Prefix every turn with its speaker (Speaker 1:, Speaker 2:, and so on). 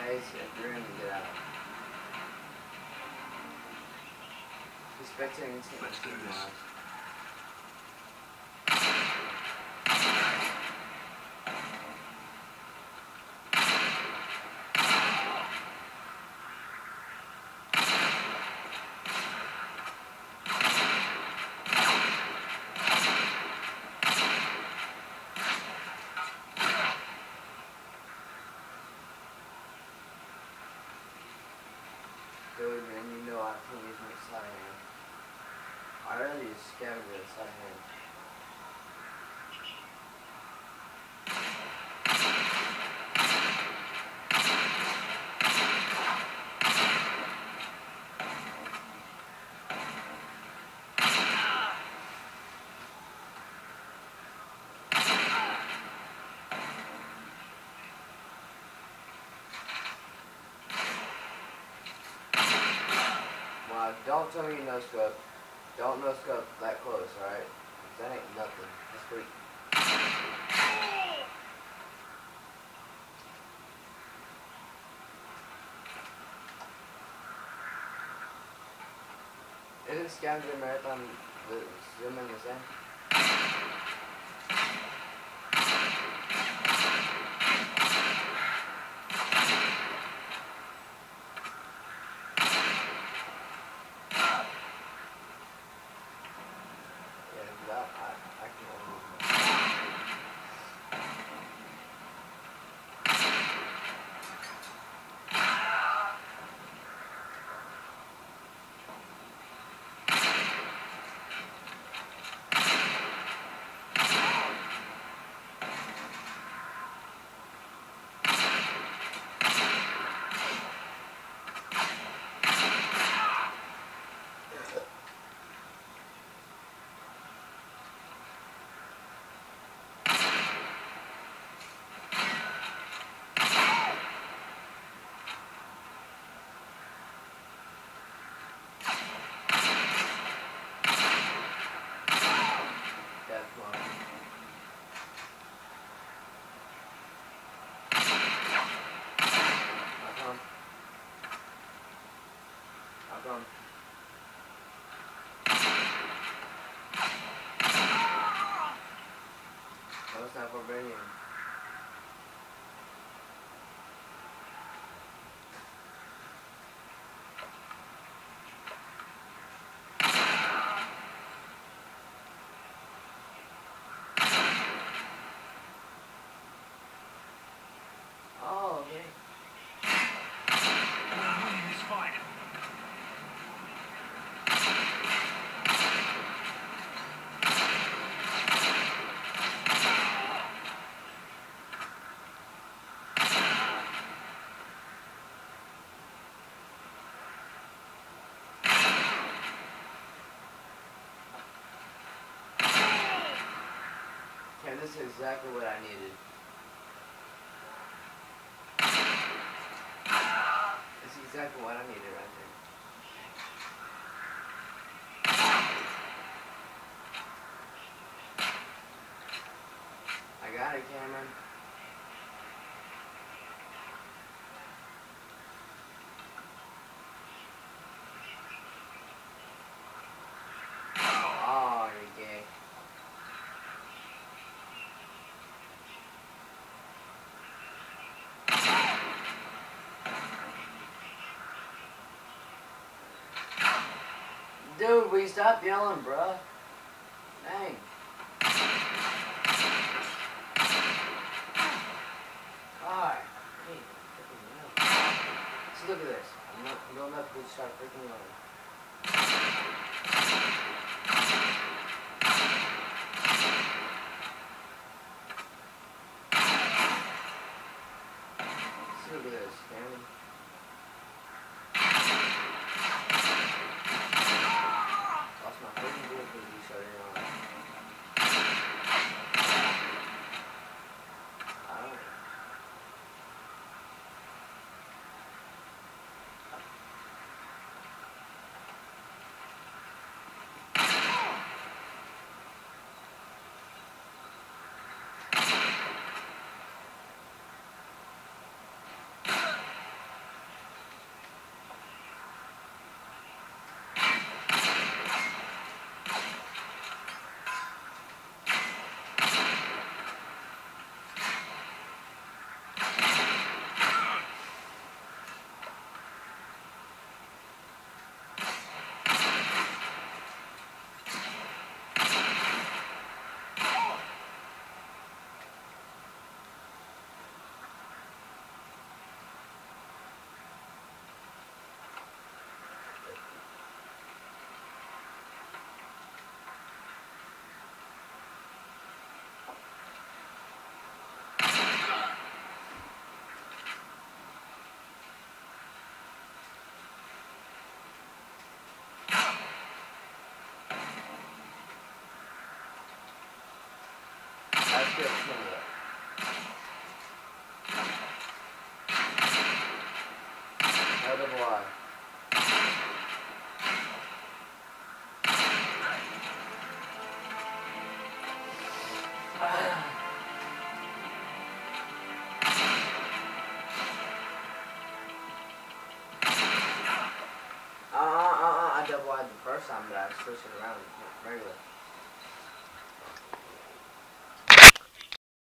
Speaker 1: Guys, if you're in, get out. He's spectating to my team now. Really use scavenger side hand. Well, don't tell me no scope. Don't no scope that close, alright? That ain't nothing. That's pretty. Isn't Scavenger Marathon the zooming the same? It's not Barbarian. Is exactly what I needed. This is exactly what I needed right there. I got it, Cameron. Dude, we stop yelling, bruh. Dang. God. Hey, freaking look at this. I'm not I'm going up to start freaking yelling. See, look at this, Cameron. Lost my freaking vehicle because you started yelling. I don't Good, kill it. Au revoir. Uh, uh, uh, uh, I double eyed Uh, uh, uh, the first time, but I switched it around regular.